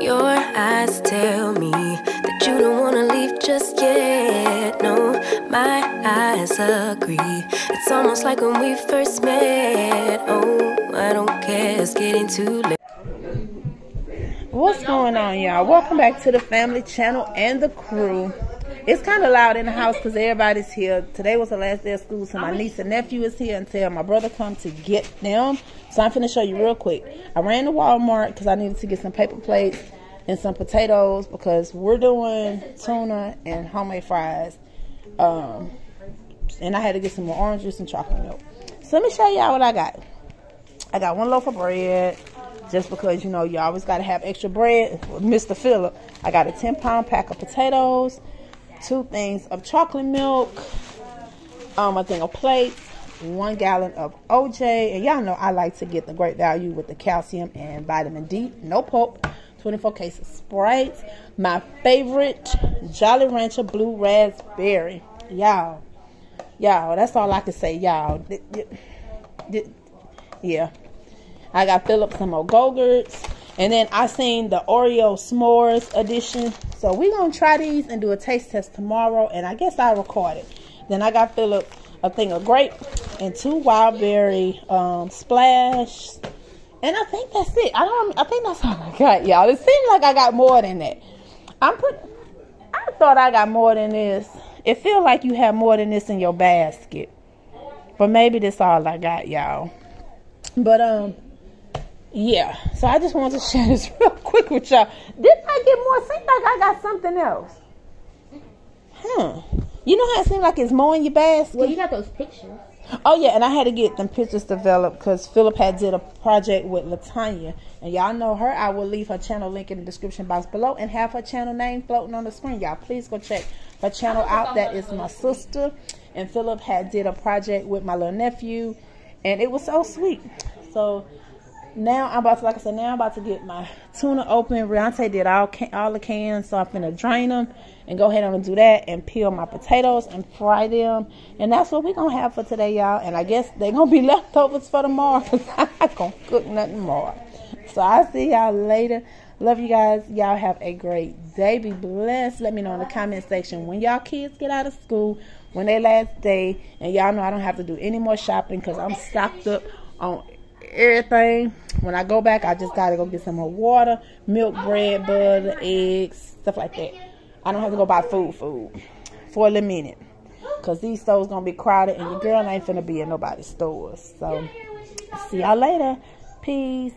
Your eyes tell me that you don't wanna leave just yet. No, my eyes agree. It's almost like when we first met. Oh, I don't care, it's getting too late. What's going on, y'all? Welcome back to the family channel and the crew. It's kind of loud in the house because everybody's here. Today was the last day of school, so my niece and nephew is here until my brother come to get them. So I'm finna show you real quick. I ran to Walmart because I needed to get some paper plates and some potatoes because we're doing tuna and homemade fries. Um, and I had to get some more orange juice and chocolate milk. So let me show y'all what I got. I got one loaf of bread just because you know you always got to have extra bread. Mr. Philip, I got a 10 pound pack of potatoes, two things of chocolate milk, um, a thing of plates, one gallon of OJ, and y'all know I like to get the great value with the calcium and vitamin D, no pulp. 24 cases of Sprite. My favorite Jolly Rancher Blue Raspberry. Y'all. Y'all, that's all I can say, y'all. Yeah. I got Philip some more Go-Gurts. And then I seen the Oreo S'mores edition. So we're going to try these and do a taste test tomorrow. And I guess I'll record it. Then I got Philip a thing of grape and two wild berry um, splash. And I think that's it. I don't. I think that's all I got, y'all. It seems like I got more than that. I'm put. I thought I got more than this. It feels like you have more than this in your basket, but maybe that's all I got, y'all. But um, yeah. So I just wanted to share this real quick with y'all. Didn't More? Seems like I got something else. Huh. You know how it seems like it's more in your basket? Well, you got those pictures. Oh yeah, and I had to get them pictures developed because Philip had did a project with Latanya, and y'all know her. I will leave her channel link in the description box below and have her channel name floating on the screen. Y'all please go check her channel out. That is my sister, and Philip had did a project with my little nephew, and it was so sweet. So now I'm about to, like I said, now I'm about to get my tuna open. Riante did all all the cans, so I'm gonna drain them and go ahead and do that and peel my potatoes and fry them. And that's what we're gonna have for today, y'all. And I guess they're gonna be leftovers for tomorrow because I'm not gonna cook nothing more. So I'll see y'all later. Love you guys. Y'all have a great day. Be blessed. Let me know in the comment section when y'all kids get out of school, when they last day. And y'all know I don't have to do any more shopping because I'm stocked up on everything. When I go back, I just gotta go get some more water, milk, bread, butter, eggs, stuff like that. I don't have to go buy food food for a little minute. Cause these stores gonna be crowded and your girl ain't finna be in nobody's stores. So see y'all later. Peace.